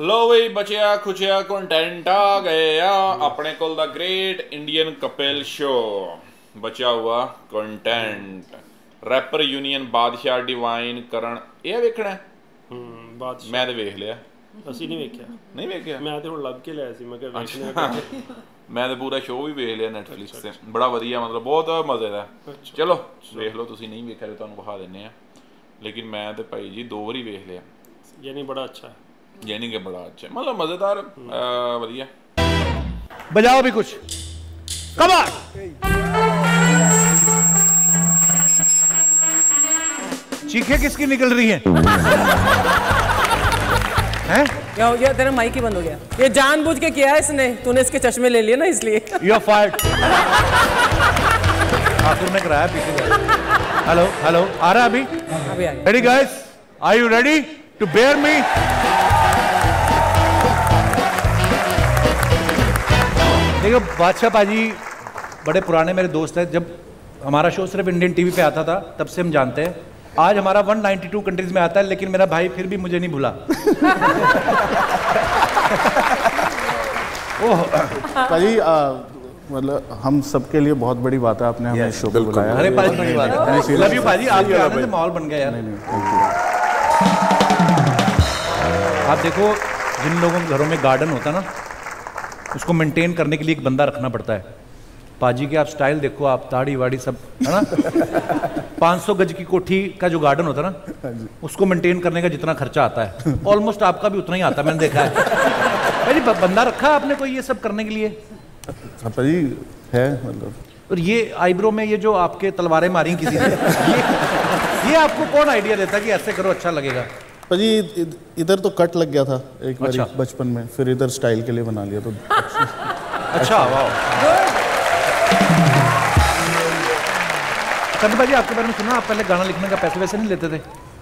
ਲੋ ਬਈ ਬਚਿਆ ਖੁਚਿਆ ਕੰਟੈਂਟ ਆ ਗਏ ਆ। ਆਪਣੇ ਕੋਲ ਦਾ ਗ੍ਰੇਟ ਇੰਡੀਅਨ ਕਪਲ ਸ਼ੋ ਬਚਿਆ ਹੁਆ content rapper union Badshah Divine Karan. ਇਹ ਵੇਖਣਾ? ਹੈ? ਹੂੰ ਬਾਤ ਮੈਂ ਤੇ ਵੇਖ ਲਿਆ। ਅਸੀਂ ਨਹੀਂ ਵੇਖਿਆ। ਨਹੀਂ ਵੇਖਿਆ? ਮੈਂ ਤੇ ਹੁਣ ਲੱਭ ਕੇ ਲਿਆ ਸੀ ਮੈਂ ਕਿਹਾ ਵੇਖਨੇ ਆ ਮੈਂ ਤੇ ਪੂਰਾ ਸ਼ੋਅ ਵੀ ਵੇਖ ਲਿਆ ਨੈਟਫਲਿਕਸ ਤੇ। ਬੜਾ ਵਧੀਆ ਮਤਲਬ ਬਹੁਤ ਮਜ਼ੇ ਦਾ। ਹੈ। ਚਲੋ ਵੇਖ ਲਓ ਤੁਸੀਂ ਨਹੀਂ ਵੇਖਿਆ ਤੁਹਾਨੂੰ ਵਿਖਾ ਦਿੰਨੇ ਆ। ਲੇਕਿਨ ਮੈਂ ਤੇ ਭਾਈ ਜੀ ਦੋ ਵਾਰੀ ਵੇਖ ਲਿਆ। ਯਾਨੀ ਬੜਾ ਅੱਛਾ। ਹੈ यानी कि बड़ा अच्छा मतलब मज़ेदार हम्म। बढ़िया। बजाओ भी कुछ। कमाल चीखे किसकी निकल रही है? हैं? क्या हो गया तेरा माइक ही बंद हो गया। ये जानबूझ के किया है इसने। तूने इसके चश्मे ले लिए ना इसलिए। यू आर फायर्ड ने कराया पीछे हेलो हेलो आ रहा अभी? हाँ, अभी very guys are you ready to bear me देखो बादशाह पाजी बड़े पुराने मेरे दोस्त हैं। जब हमारा शो सिर्फ़ इंडियन टीवी पे आता था तब से हम जानते हैं। आज हमारा 192 कंट्रीज़ में आता है लेकिन मेरा भाई फिर भी मुझे नहीं भूला। आ, मतलब हम सबके लिए बहुत बड़ी बात है आपने हमें शो बुलाया। अरे पाजी बड़ी बात है। लव यू पाजी। आपके आने से माहौल बन गया यार। नहीं, नहीं। आप देखो जिन लोगों के घरों में गार्डन होता ना उसको मेंटेन करने के लिए एक बंदा रखना पड़ता है। पाजी के आप स्टाइल देखो आप ताड़ी वाड़ी सब है ना? 500 गज की कोठी का जो गार्डन होता है ना उसको मेंटेन करने का जितना खर्चा आता है। ऑलमोस्ट आपका भी उतना ही आता है मैंने देखा है। भाई बंदा रखा है आपने कोई ये सब करने के लिए? हाँ, है मतलब। और ये आईब्रो में ये जो आपके तलवारें मारी किसी ने ये, ये आपको कौन आइडिया देता है कि ऐसे करो अच्छा लगेगा? इध- इधर तो कट लग गया था एक बार अच्छा। बचपन में फिर इधर स्टाइल के लिए बना लिया तो। अच्छा वाह चंद भाजी आपके बारे में सुना आप पहले गाना लिखने का पैसे वैसे नहीं लेते थे?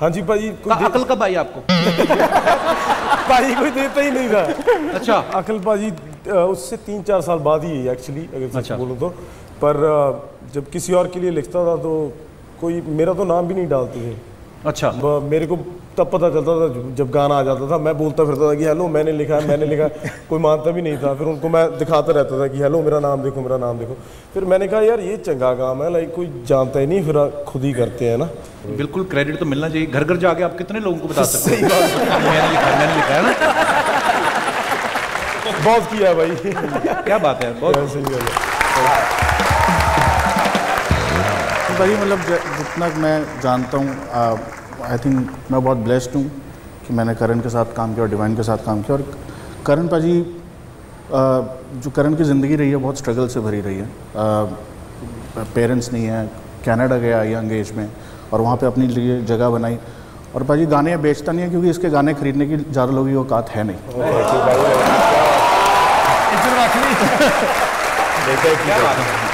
हाँ जी भाजी तो अकल कब आई आपको? भाजी कोई देता ही नहीं था। अच्छा। अकल भाजी उससे तीन चार साल बाद ही एक्चुअली अगर सच अच्छा। बोलूँ तो। पर जब किसी और के लिए लिखता था तो कोई मेरा तो नाम भी नहीं डालते थे। अच्छा। मेरे को तब पता चलता था जब- गाना आ जाता था मैं बोलता फिरता था कि हेलो मैंने लिखा है मैंने लिखा है। कोई मानता भी नहीं था। फिर उनको मैं दिखाता रहता था कि हेलो मेरा नाम देखो मेरा नाम देखो। फिर मैंने कहा यार ये चंगा काम है लाइक कोई जानता ही नहीं फिर खुद ही करते हैं ना? बिल्कुल क्रेडिट तो मिलना चाहिए। घर घर जाके आप कितने लोगों को बता सकते हैं? मैंने लिखा है, मैंने लिखा है ना? बहुत किया भाई। क्या बात है बहुत ऐसे ही। भाजी मतलब जितना मैं जानता हूँ आई थिंक मैं बहुत ब्लेस्ड हूँ कि मैंने करण के साथ काम किया और डिवाइन के साथ काम किया। और करण पाजी आ, जो करण की ज़िंदगी रही है बहुत स्ट्रगल से भरी रही है। पेरेंट्स नहीं है कनाडा गया यंग एज में और वहाँ पे अपनी लिए जगह बनाई। और भाजी गाने बेचता नहीं है क्योंकि इसके गाने खरीदने की ज़्यादा लोगों की औकात है नहीं।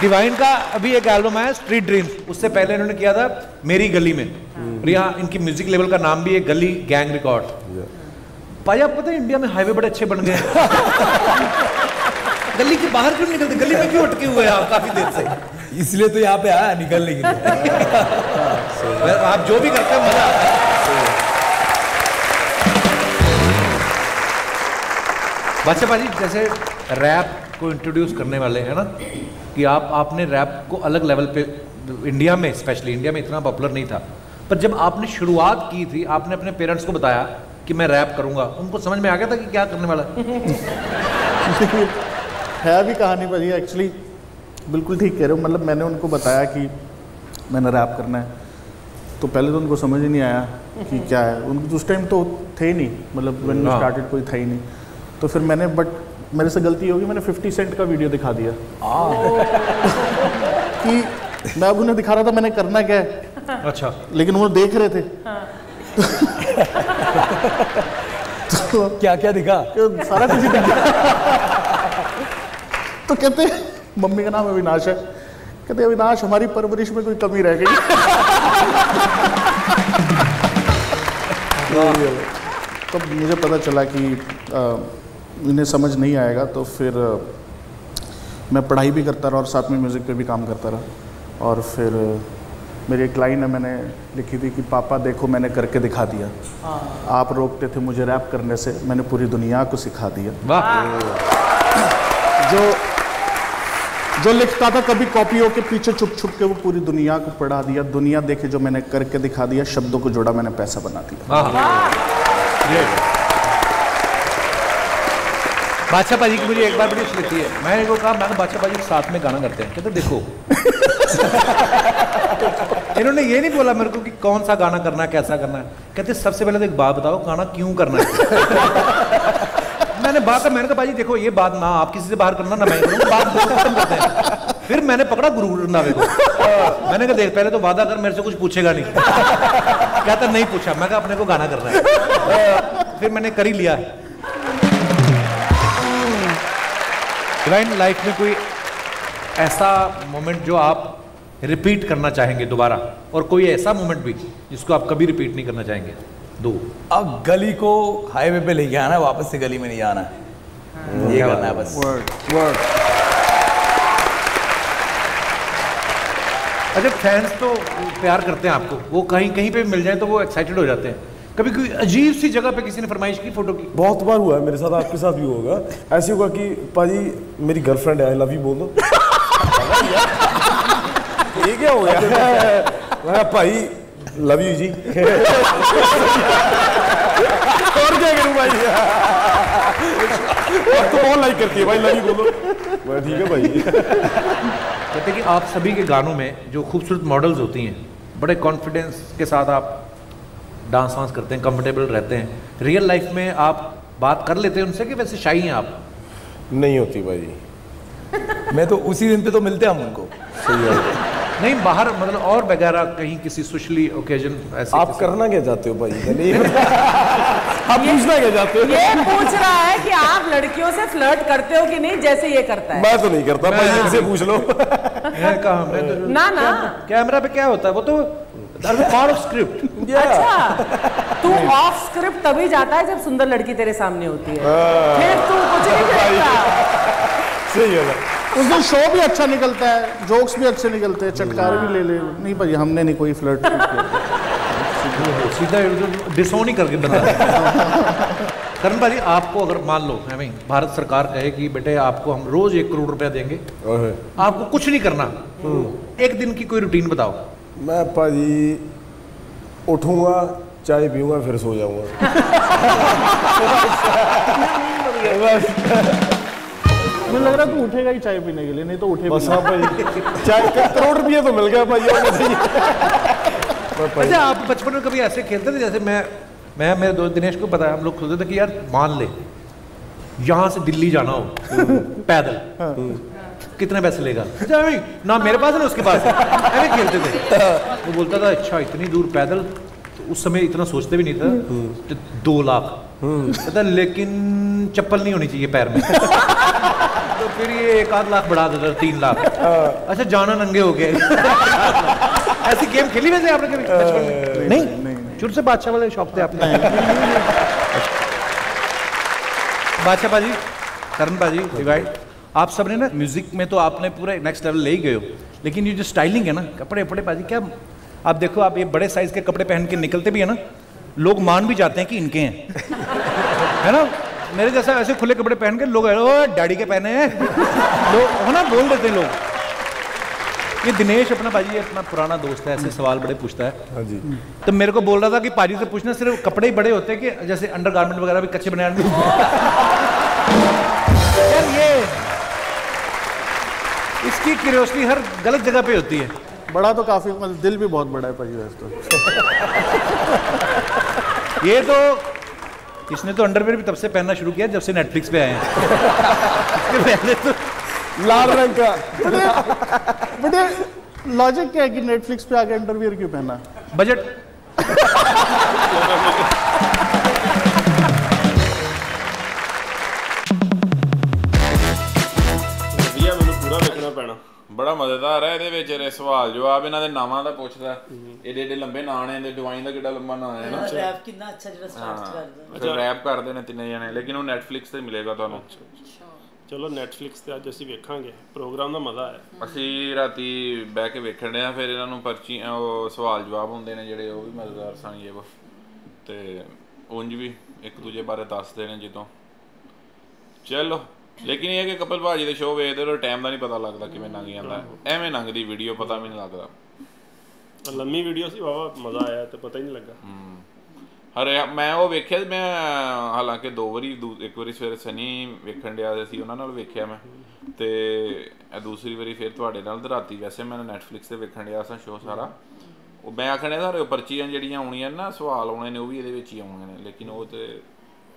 डिवाइन का अभी एक एल्बम है स्ट्रीट ड्रीम्स उससे पहले इन्होंने किया था मेरी गली में। और यहाँ इनकी म्यूज़िक लेवल का नाम भी है गली गैंग रिकॉर्ड भाई आपको पता है इंडिया में हाईवे बड़े अच्छे बन गए गली के बाहर क्यों निकलते? गली में क्यों अटके हुए हैं आप काफ़ी देर से? इसलिए तो यहाँ पे आया निकलने के लिए। आप जो भी करते हैं मज़ा आता है। बादशाह भाजी जैसे रैप को इंट्रोड्यूस करने वाले हैं ना कि आप आपने रैप को अलग लेवल पे इंडिया में स्पेशली इंडिया में इतना पॉपुलर नहीं था। पर जब आपने शुरुआत की थी आपने अपने पेरेंट्स को बताया कि मैं रैप करूँगा उनको समझ में आ गया था कि क्या करने वाला है? भी कहानी भाजी एक्चुअली बिल्कुल ठीक कह रहे हो। मतलब मैंने उनको बताया कि मैंने रैप करना है। तो पहले तो उनको समझ ही नहीं आया कि क्या है। उनको उस टाइम तो थे ही नहीं। मतलब when we हाँ। कोई था ही नहीं। तो फिर मैंने बट मेरे से गलती होगी मैंने 50 सेंट का वीडियो दिखा दिया। कि मैं अब उन्हें दिखा रहा था मैंने करना क्या है? अच्छा। लेकिन वो देख रहे थे। तो क्या क्या दिखा? सारा कुछ ही दिख। तो कहते मम्मी का नाम अविनाश है। कहते अविनाश हमारी परवरिश में कोई कमी रह गई? तो मुझे पता चला कि अ, इन्हें समझ नहीं आएगा तो फिर मैं पढ़ाई भी करता रहा और साथ में म्यूज़िक पे भी काम करता रहा। और फिर मेरी एक लाइन है मैंने लिखी थी कि पापा देखो मैंने करके दिखा दिया। आप रोकते थे मुझे रैप करने से मैंने पूरी दुनिया को सिखा दिया। जो जो लिखता था कभी कॉपियों के पीछे छुप छुप के वो पूरी दुनिया को पढ़ा दिया। दुनिया देखे जो मैंने करके दिखा दिया शब्दों को जोड़ा मैंने पैसा बना दिया. बादशाह पाजी की मुझे एक बार बड़ी लगती है। मैंने इनको कहा, मैंने बादशाह पाजी के साथ में गाना करते हैं। कहते, देखो। इन्होंने ये नहीं बोला मेरे को कि कौन सा गाना करना है, कैसा करना है। कहते, सबसे पहले तो एक बात बताओ गाना क्यों करना है? मैंने बात मैंने कहा भाजी देखो, ये बात ना, आप किसी से बाहर करना, ना मैं बात खत्म करते हैं। फिर मैंने पकड़ा गुरु रंधावे को। मैंने कहा, देख, पहले तो वादा कर, मेरे से कुछ पूछेगा नहीं। कहता, नहीं पूछा, मैं कहा, अपने को गाना करना है। फिर मैंने कर ही लिया। डिवाइन लाइफ में कोई ऐसा मोमेंट जो आप रिपीट करना चाहेंगे दोबारा और कोई ऐसा मोमेंट भी जिसको आप कभी रिपीट नहीं करना चाहेंगे? दो। अब गली को हाईवे पे लेके आना है वापस से गली में नहीं आना है। ये करना है बस। वर्ड वर्ड अच्छा फैंस तो प्यार करते हैं आपको। वो कहीं कहीं पे मिल जाए तो वो एक्साइटेड हो जाते हैं। कभी कोई अजीब सी जगह पे किसी ने फरमाइश की फ़ोटो की? बहुत बार हुआ है मेरे साथ आपके साथ भी होगा। ऐसे होगा कि पाजी मेरी गर्लफ्रेंड है आई लव यू बोल दो। ये क्या हो गया? मैं भाई लव यू जी। और क्या करूँ भाई? और तो बहुत लाइक करती है भाई लव यू बोलो मैं ठीक है भाई। कहते कि आप सभी के गानों में जो खूबसूरत मॉडल्स होती हैं बड़े कॉन्फिडेंस के साथ आप डांस वांस करते हैं कंफर्टेबल रहते हैं। रियल लाइफ में आप बात कर लेते हैं उनसे कि वैसे शाही हैं आप? नहीं होती भाई। मैं तो उसी दिन पे तो मिलते हैं हम उनको। सही है। नहीं बाहर मतलब और वगैरह कहीं किसी सोशली ओकेजन ऐसे आप करना क्या चाहते हो भाई? आप पूछना क्या चाहते हो? ये पूछ रहा है कि आप लड़कियों से फ्लर्ट करते हो कि नहीं? जैसे ये करता है। मैं तो नहीं करता भाई इनसे पूछ लो। मैंने कहा मैं तो ना ना। कैमरा पे क्या होता है? वो तो पार्ट ऑफ़ स्क्रिप्ट अच्छा तू ऑफ़ स्क्रिप्ट तभी जाता है जब सुंदर लड़की तेरे सामने होती है। फिर तू कुछ नहीं करता सही है ना। उस दिन शो भी अच्छा निकलता है जोक्स भी अच्छे निकलते हैं चटकार भी ले ले। नहीं भाई हमने नहीं कोई फ्लर्ट किया सीधा डिसोन ही करके बंदा करण भाजी आपको अगर मान लो आई मीन भारत सरकार कहे कि बेटे आपको हम रोज एक करोड़ रुपया देंगे। आपको कुछ नहीं करना। एक दिन की कोई रूटीन बताओ। मैं भाजी उठूँगा चाय पीऊँगा फिर सो जाऊँगा। मुझे लग रहा तू उठेगा ही चाय पीने के लिए नहीं तो उठे बस हाँ भाई। चाय का करोड़ रुपया तो मिल गया भाई अच्छा आप बचपन में कभी ऐसे खेलते थे जैसे मैं मैं मेरे दोस्त दिनेश को पता है हम लोग खेलते थे कि यार मान ले यहाँ से दिल्ली जाना हो पैदल। कितने पैसे लेगा? ना मेरे पास है ना उसके पास। ऐसे खेलते थे। वो बोलता था अच्छा इतनी दूर पैदल। तो उस समय इतना सोचते भी नहीं था तो दो लाख। कहता लेकिन चप्पल नहीं होनी चाहिए पैर में। तो फिर ये एक आध लाख बढ़ा देता था, तीन लाख। अच्छा जाना नंगे हो गए ऐसी गेम खेली वैसे आपने कभी बचपन में? नहीं। शुरू से बादशाह वाले शौक थे आपने बादशाह बाजी करण बाजी डिवाइड आप सबने ना म्यूज़िक में तो आपने पूरा नेक्स्ट लेवल ले ही गए हो। लेकिन ये जो स्टाइलिंग है ना कपड़े वपड़े बाजी क्या आप देखो आप ये बड़े साइज़ के कपड़े पहन के निकलते भी है ना लोग मान भी जाते हैं कि इनके हैं। है ना? मेरे जैसा ऐसे खुले कपड़े पहन के लोग ओ डैडी के पहने हैं। लोग है ना बोल देते हैं लोग। ये दिनेश अपना भाजी अपना पुराना दोस्त है ऐसे सवाल बड़े पूछता है। हाँ जी। तो मेरे को बोल रहा था कि पाजी से पूछना सिर्फ़ कपड़े ही बड़े होते हैं कि जैसे अंडर वगैरह भी कच्चे यार ये इसकी क्यूरियोसिटी हर गलत जगह पे होती है। बड़ा तो काफ़ी मतलब दिल भी बहुत बड़ा है भाई तो। ये तो इसने तो अंडरवेयर भी तब से पहनना शुरू किया जब से नेटफ्लिक्स पे आए हैं। इसके पहले तो लाल रंग का। बेटे लॉजिक क्या है कि नेटफ्लिक्स पे आके अंडरवियर क्यों पहना बजट ਪੈਣਾ। ਬੜਾ ਮਜ਼ੇਦਾਰ ਹੈ ਇਹਦੇ ਵਿੱਚ ਇਹ ਸਵਾਲ ਜਵਾਬ ਇਹਨਾਂ ਦੇ ਨਾਮਾਂ ਦਾ ਪੁੱਛਦਾ। ਏਡੇ ਏਡੇ ਲੰਬੇ ਨਾਂ ਨੇ ਤੇ ਡਿਵਾਈਨ ਦਾ ਕਿੱਡਾ ਲੰਬਾ ਨਾਂ ਹੈ ਨਾ। ਰੈਪ ਕਿੰਨਾ ਅੱਛਾ ਜਿਹੜਾ ਸਟਾਰਟ ਕਰਦਾ ਫਿਰ ਰੈਪ ਕਰਦੇ ਨੇ ਤਿੰਨੇ ਜਣੇ ਲੇਕਿਨ ਉਹ ਨੈਟਫਲਿਕਸ ਤੇ ਮਿਲੇਗਾ ਤੁਹਾਨੂੰ। ਚਲੋ Netflix ਤੇ ਅੱਜ ਅਸੀਂ ਵੇਖਾਂਗੇ ਪ੍ਰੋਗਰਾਮ ਦਾ ਮਜ਼ਾ ਹੈ। ਅਸੀਂ ਰਾਤੀ ਬਹਿ ਕੇ ਵੇਖਣ ਡਿਆ ਫਿਰ ਇਹਨਾਂ ਨੂੰ ਪਰਚੀ ਉਹ ਸਵਾਲ ਜਵਾਬ ਹੁੰਦੇ ਨੇ ਜਿਹੜੇ ਉਹ ਵੀ ਮਜ਼ੇਦਾਰ ਸਨ ਇਹ ਤੇ ਉਂਝ ਵੀ ਇੱਕ ਦੂਜੇ ਬਾਰੇ ਦੱਸਦੇ ਨੇ ਜਦੋਂ। ਚਲੋ। ਲੇਕਿਨ ਇਹ ਹੈ ਕਿ ਕਪਲ ਭਾਜੀ ਦੇ ਸ਼ੋਅ ਵੇਖਦੇ ਰਹੋ ਟਾਈਮ ਦਾ ਨਹੀਂ ਪਤਾ ਲੱਗਦਾ ਕਿਵੇਂ ਲੰਘ ਜਾਂਦਾ। ਐਵੇਂ ਲੰਘਦੀ ਵੀਡੀਓ ਪਤਾ ਵੀ ਨਹੀਂ ਲੱਗਦਾ। ਲੰਮੀ ਵੀਡੀਓ ਸੀ ਵਾਵਾ ਮਜ਼ਾ ਆਇਆ ਤੇ ਪਤਾ ਹੀ ਨਹੀਂ ਲੱਗਾ। ਹਰੇ ਮੈਂ ਉਹ ਵੇਖਿਆ ਮੈਂ ਹਾਲਾਂਕਿ ਦੋ ਵਾਰੀ ਇੱਕ ਵਾਰੀ ਸਵੇਰੇ ਸਨੀ ਵੇਖਣ ਡਿਆ ਸੀ ਉਹਨਾਂ ਨਾਲ ਵੇਖਿਆ ਮੈਂ। ਤੇ ਇਹ ਦੂਸਰੀ ਵਾਰੀ ਫਿਰ ਤੁਹਾਡੇ ਨਾਲ ਤੇ ਰਾਤੀ ਵੈਸੇ ਮੈਂ ਨੈਟਫਲਿਕਸ ਤੇ ਵੇਖਣ ਡਿਆ ਸਾਂ ਸ਼ੋਅ ਸਾਰਾ। ਉਹ ਮੈਂ ਆਖਣ ਡਿਆ ਸਾਰੇ ਪਰਚੀਆਂ ਜਿਹੜੀਆਂ ਆਉਣੀਆਂ ਨਾ ਸਵਾਲ ਆਉਣੇ ਨੇ ਉਹ ਵੀ ਇਹਦੇ ਵਿੱਚ ਹੀ ਆਉਣੇ ਨੇ। ਲੇਕਿਨ ਉਹ ਤੇ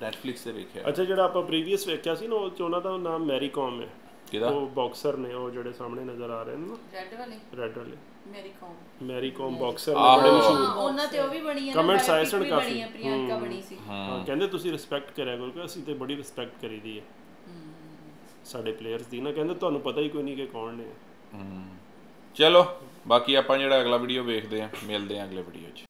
ਨੈਟਫਲਿਕਸ ਤੇ ਵੇਖਿਆ। ਅੱਛਾ ਜਿਹੜਾ ਆਪਾਂ ਪ੍ਰੀਵੀਅਸ ਵੇਖਿਆ ਸੀ ਨਾ ਉਹ ਚ ਉਹਨਾਂ ਦਾ ਨਾਮ ਮੈਰੀ ਕਾਮ ਹੈ। ਕਿਹਦਾ? ਉਹ ਬਾਕਸਰ ਨੇ ਉਹ ਜਿਹੜੇ ਸਾਹਮਣੇ ਨਜ਼ਰ ਆ ਰਹੇ ਨੇ ਨਾ। ਰੈੱਡ ਵਾਲੀ? ਰੈੱਡ ਵਾਲੇ। ਮੇਰੀ ਕੌਮ ਮੈਰੀ ਕਾਮ ਬਾਕਸਰ ਨੇ ਬੜੇ ਮਸ਼ਹੂਰ। ਉਹਨਾਂ ਤੇ ਉਹ ਵੀ ਬਣੀ ਹੈ ਨਾ Comments ਆਏ ਸਨ ਕਾਫੀ। ਬਣੀ ਹੈ ਪ੍ਰਿਯੰਕਾ ਬਣੀ ਸੀ। ਹਾਂ। ਕਹਿੰਦੇ ਤੁਸੀਂ ਰਿਸਪੈਕਟ ਕਰਿਆ ਕਰੋ ਕਿ ਅਸੀਂ ਤੇ ਬੜੀ ਰਿਸਪੈਕਟ ਕਰੀਦੀ ਹੈ। ਸਾਡੇ ਪਲੇਅਰਸ ਦੀ ਨਾ ਕਹਿੰਦੇ ਤੁਹਾਨੂੰ ਪਤਾ ਹੀ ਕੋਈ ਨਹੀਂ ਕਿ ਕੌਣ ਨੇ। ਚਲੋ ਬਾਕੀ ਆਪਾਂ ਜਿਹੜਾ ਅਗਲਾ ਵੀਡੀਓ ਵੇਖਦੇ ਆ ਮਿਲਦੇ ਆ ਅਗਲੇ ਵੀਡੀਓ 'ਚ।